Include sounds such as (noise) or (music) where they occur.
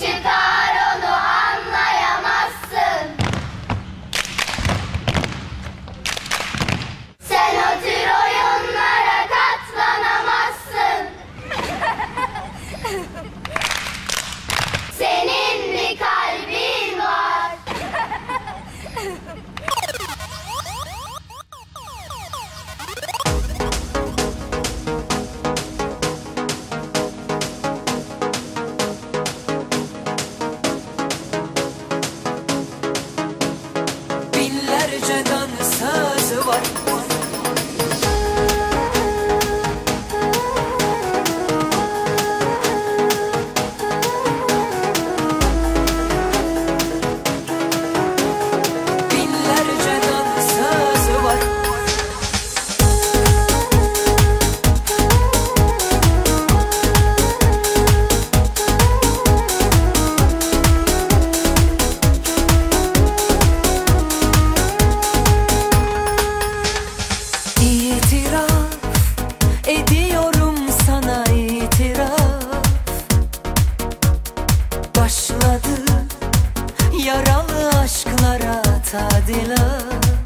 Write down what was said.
çıkar onu anlayamazsın. Sen o tür oyunlara katlanamazsın. (laughs) Erceden sözü var. Yaralı aşklara tadilat.